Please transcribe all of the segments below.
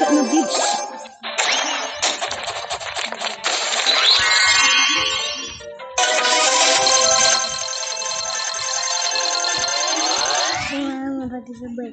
Ngebibs. Wah, pati sebel.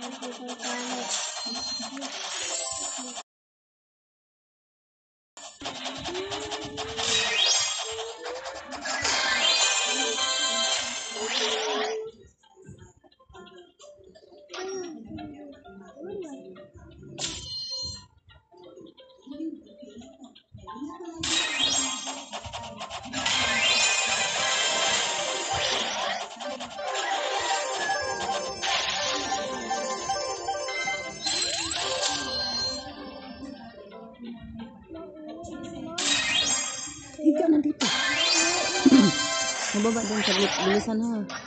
どうぞ。Sa baba doon sa bil bilisan ha.